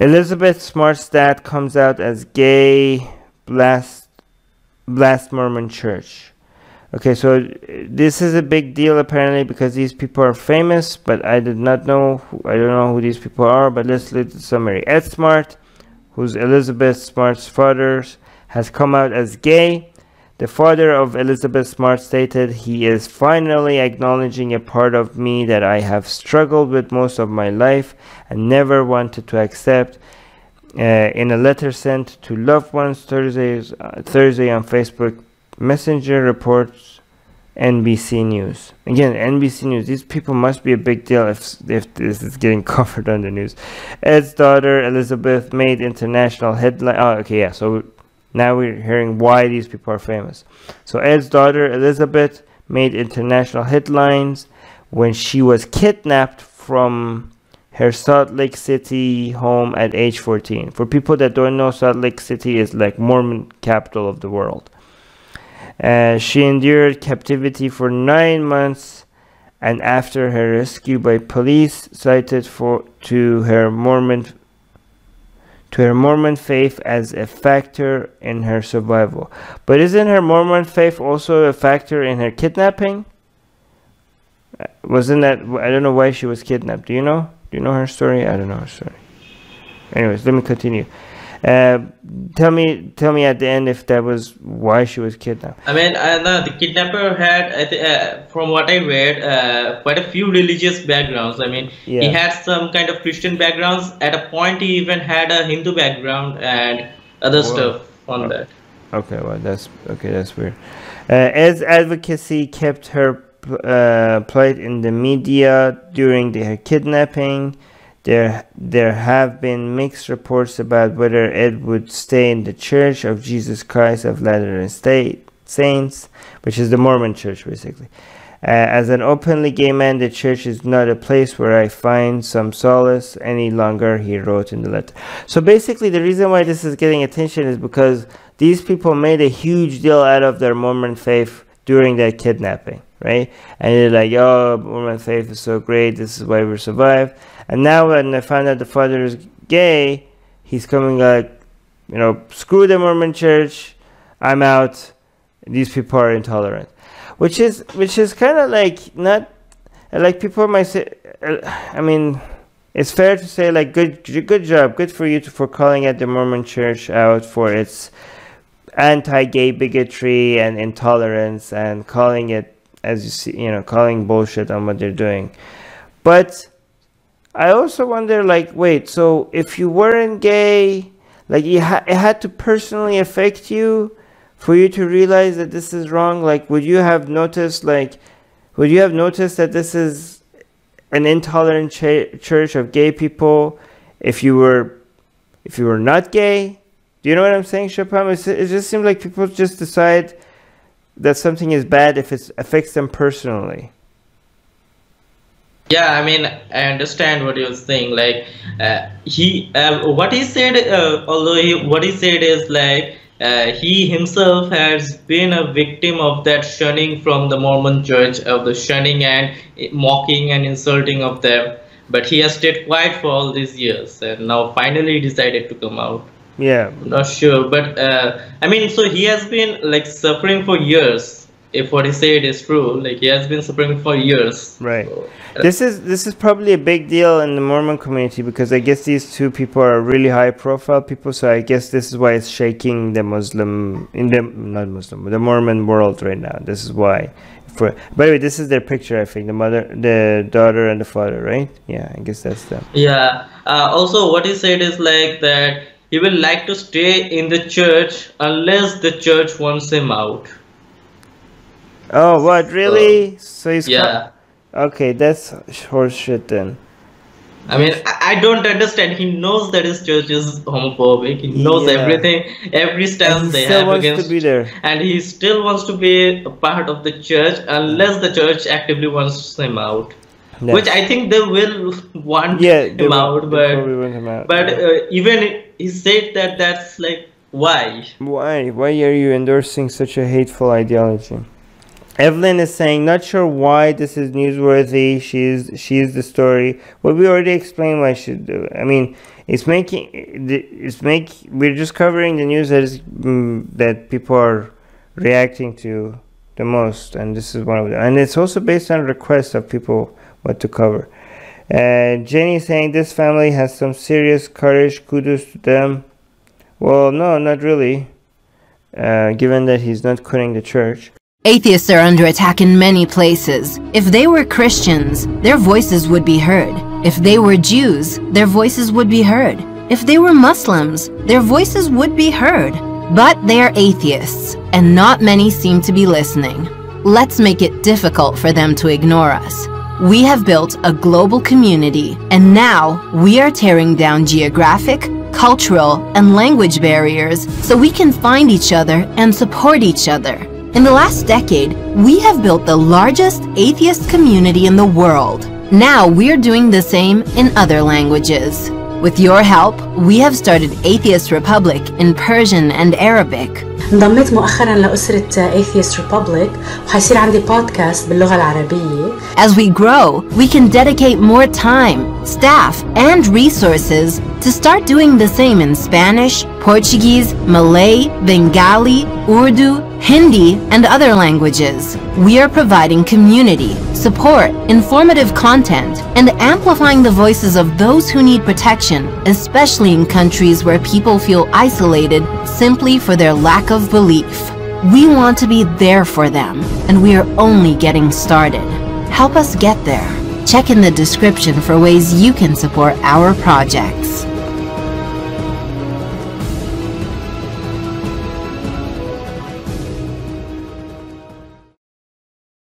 Elizabeth Smart's Dad comes out as gay blast blast Mormon church. Okay, so this is a big deal apparently because these people are famous, but I did not know. I don't know who these people are. But let's look at the summary. Ed Smart, who's Elizabeth Smart's father, has come out as gay. The father of Elizabeth Smart stated, He is finally acknowledging a part of me that I have struggled with most of my life and never wanted to accept. Uh, in a letter sent to loved ones Thursday, uh, Thursday on Facebook Messenger reports NBC News. Again, NBC News. These people must be a big deal if if this is getting covered on the news. Ed's daughter Elizabeth made international headline. Oh, okay, yeah. So now we're hearing why these people are famous. So Ed's daughter Elizabeth made international headlines when she was kidnapped from her Salt Lake City home at age 14. For people that don't know, Salt Lake City is like Mormon capital of the world. Uh, she endured captivity for nine months, and after her rescue by police, cited for to her Mormon to her Mormon faith as a factor in her survival. But isn't her Mormon faith also a factor in her kidnapping? Wasn't that I don't know why she was kidnapped. Do you know? Do you know her story? I don't know her story. Anyways, let me continue. Uh, tell me, tell me at the end if that was why she was kidnapped. I mean, uh, the, the kidnapper had, uh, from what I read, uh, quite a few religious backgrounds. I mean, yeah. he had some kind of Christian backgrounds. At a point, he even had a Hindu background and other Whoa. stuff on that. Okay, well, that's okay. That's weird. Uh, Ed's advocacy kept her uh, plight in the media during the, her kidnapping. There, there have been mixed reports about whether Ed would stay in the Church of Jesus Christ of Latter-day Saints, which is the Mormon church, basically. Uh, as an openly gay man, the church is not a place where I find some solace any longer, he wrote in the letter. So basically, the reason why this is getting attention is because these people made a huge deal out of their Mormon faith during that kidnapping, right? And they're like, oh, Mormon faith is so great, this is why we survived. And now when I find out the father is gay, he's coming like, you know, screw the Mormon church, I'm out. These people are intolerant, which is which is kind of like not like people might say. Uh, I mean, it's fair to say like good good job, good for you to, for calling out the Mormon church out for its anti-gay bigotry and intolerance and calling it as you see, you know, calling bullshit on what they're doing, but I also wonder, like, wait, so if you weren't gay, like, it, ha- it had to personally affect you for you to realize that this is wrong? Like, would you have noticed, like, would you have noticed that this is an intolerant ch- church of gay people if you were, if you were not gay? Do you know what I'm saying, Shapam? it just seems like people just decide that something is bad if it affects them personally. Yeah i mean i understand what you're saying like uh, he uh, what he said uh, although he, what he said is like uh, he himself has been a victim of that shunning from the mormon church of the shunning and mocking and insulting of them. But he has stayed quiet for all these years and now finally decided to come out yeah not sure but uh, i mean so he has been like suffering for years if what he said is true, like he has been suffering for years. Right. So, uh, this is this is probably a big deal in the Mormon community because I guess these two people are really high profile people. So I guess this is why it's shaking the Muslim in the not Muslim the Mormon world right now. This is why. For by the way, this is their picture. I think the mother, the daughter, and the father. Right? Yeah, I guess that's them. Yeah. Uh, also, what he said is like that he will like to stay in the church unless the church wants him out. Oh, what really? So, so he's yeah. okay, that's horseshit then. I mean, I don't understand. He knows that his church is homophobic. He knows yeah. everything, every stance they have against. To be there. And he still wants to be a part of the church unless the church actively wants him out. Yes. Which I think they will want yeah, him, out, but, him out, but yeah. uh, even he said that that's like why? Why? Why are you endorsing such a hateful ideology? Evelyn is saying, not sure why this is newsworthy. She's she's the story. Well, we already explained why she do. I mean, it's making it's make we're just covering the news that is mm, that people are reacting to the most and this is one of them and it's also based on requests of people what to cover and jenny saying this family has some serious courage kudos to them well no not really uh, given that he's not quitting the church Atheists are under attack in many places. If they were Christians, their voices would be heard. If they were Jews, their voices would be heard. If they were Muslims, their voices would be heard. But they are atheists, and not many seem to be listening. Let's make it difficult for them to ignore us. We have built a global community, and now we are tearing down geographic, cultural, and language barriers so we can find each other and support each other. In the last decade, we have built the largest atheist community in the world. Now we're doing the same in other languages. With your help, we have started Atheist Republic in Persian and Arabic. انضميت مؤخرا لأسرة Atheist Republic وحيصير عندي بودكاست باللغة العربية As we grow, we can dedicate more time, staff, and resources to start doing the same in Spanish, Portuguese, Malay, Bengali, Urdu, Hindi, and other languages. We are providing community, support, informative content, and amplifying the voices of those who need protection, especially in countries where people feel isolated simply for their lack of belief. We want to be there for them, and we are only getting started. Help us get there. Check in the description for ways you can support our projects.